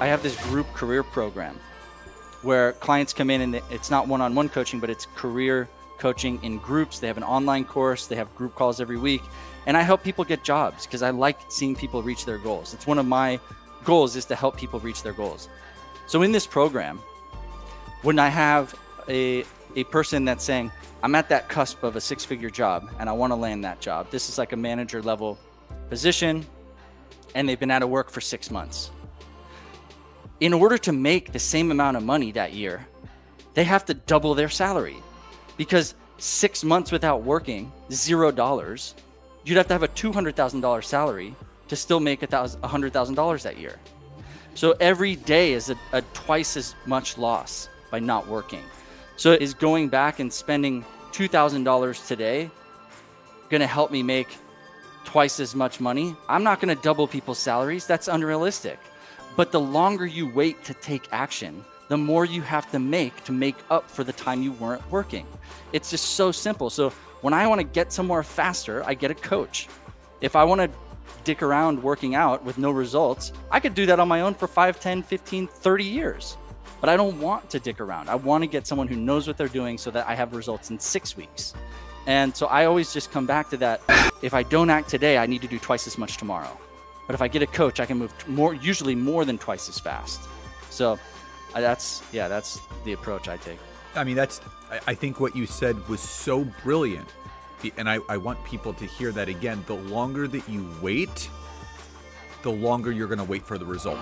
I have this group career program where clients come in and it's not one-on-one coaching, but it's career coaching in groups. They have an online course. They have group calls every week, and I help people get jobs because I like seeing people reach their goals. It's one of my goals is to help people reach their goals. So in this program, when I have a a person that's saying, I'm at that cusp of a six-figure job and I want to land that job. This is like a manager level position and they've been out of work for 6 months. In order to make the same amount of money that year, they have to double their salary because 6 months without working, $0, you'd have to have a $200,000 salary to still make $100,000 that year. So every day is a, a, twice as much loss by not working. So is going back and spending $2,000 today going to help me make twice as much money? I'm not going to double people's salaries. That's unrealistic. But the longer you wait to take action, the more you have to make to make up for the time you weren't working. It's just so simple. So when I want to get somewhere faster, I get a coach. If I want to dick around working out with no results, I could do that on my own for 5, 10, 15, 30 years. But I don't want to dick around. I want to get someone who knows what they're doing so that I have results in six weeks. And so I always just come back to that. If I don't act today, I need to do twice as much tomorrow. But if I get a coach, I can move more, usually more than twice as fast. So uh, that's, yeah, that's the approach I take. I mean, that's, I think what you said was so brilliant and I, I want people to hear that again. The longer that you wait, the longer you're going to wait for the result.